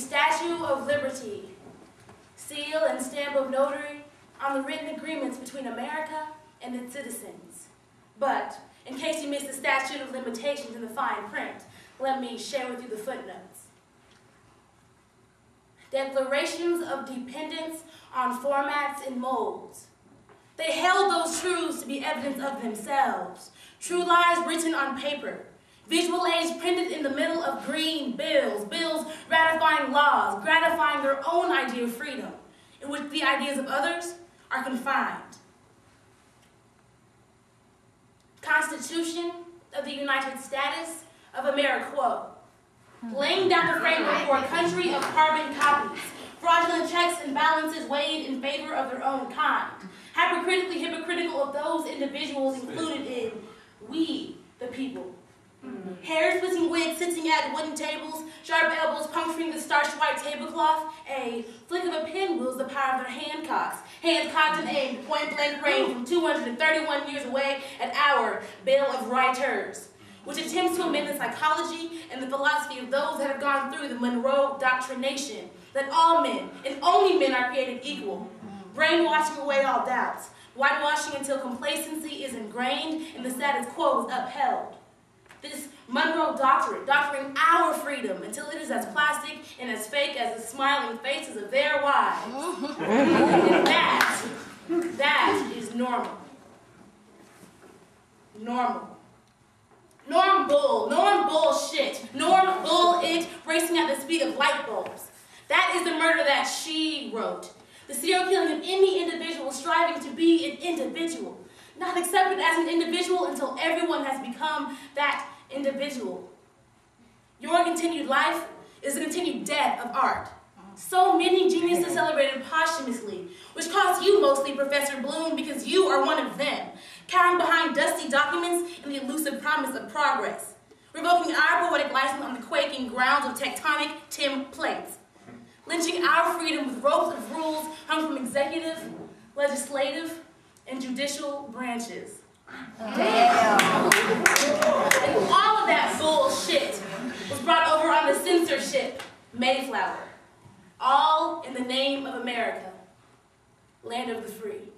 Statue of Liberty, seal and stamp of notary on the written agreements between America and its citizens. But, in case you missed the statute of limitations in the fine print, let me share with you the footnotes. Declarations of dependence on formats and molds. They held those truths to be evidence of themselves, true lies written on paper, visual aids printed in the middle of green bills, bills ratifying laws, gratifying their own idea of freedom, in which the ideas of others are confined. Constitution of the United States of Ameriquo, laying down the framework for a country of carbon copies, fraudulent checks and balances weighed in favor of their own kind, hypocritically hypocritical of those individuals included in we, the people. Mm-hmm. Hair splitting wigs sitting at wooden tables, sharp elbows puncturing the starched white tablecloth, a flick of a pen wields the power of their Hancocks, hands cocked and aimed, point blank range from 231 years away at our Bill of Writers which attempts to amend the psychology and the philosophy of those that have gone through the Monroe Doctrination, that all men, and only men, are created equal, brainwashing away all doubts, whitewashing until complacency is ingrained and the status quo is upheld. This Monroe Doctrine, doctoring our freedom until it is as plastic and as fake as the smiling faces of their wives. and that, that is normal. Normal. Norm bull, norm bullshit, norm bull it, racing at the speed of light bulbs. That is the murder that she wrote. The serial killing of any individual striving to be an individual. Not accepted as an individual until everyone has become that individual. Your continued life is the continued death of art. Uh-huh. So many geniuses celebrated posthumously, which cost you mostly, Professor Bloom, because you are one of them, cowering behind dusty documents and the elusive promise of progress, revoking our poetic license on the quaking grounds of tectonic tin templates, lynching our freedom with ropes of rules hung from executive, legislative, and judicial branches. Damn. And all of that bullshit was brought over on censorship Mayflower. All in the name of America, land of the free.